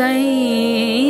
سيئ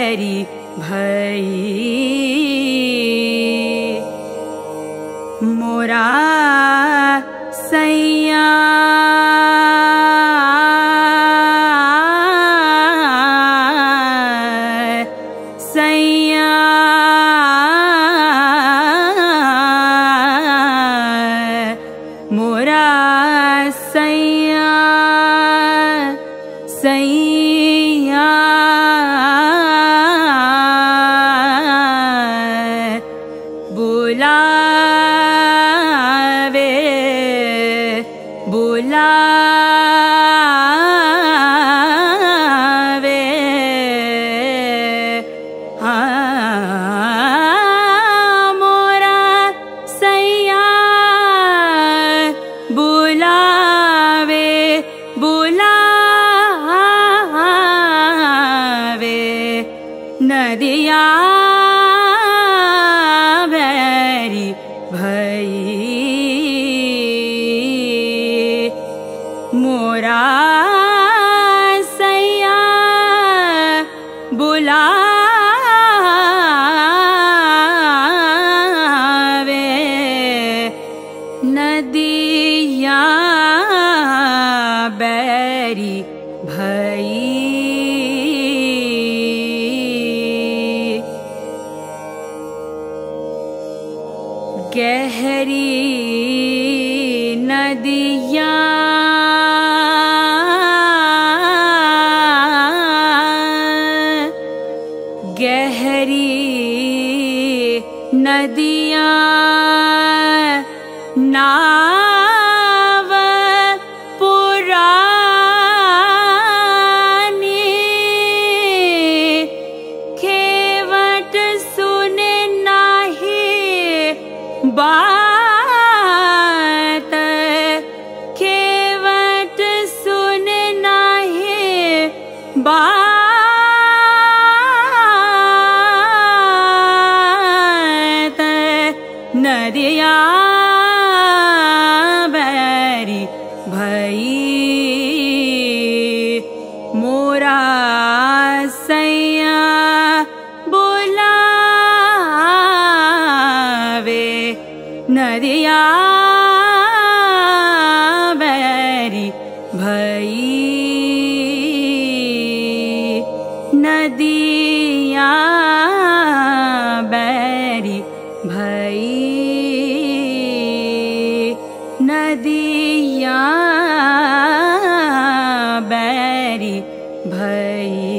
हरि भै मोरा वे। मोरा सैया बुलावे बुलावे। नदिया या बुला नदरी भी गहरी नदी नदिया ना भरि भई मोरा भ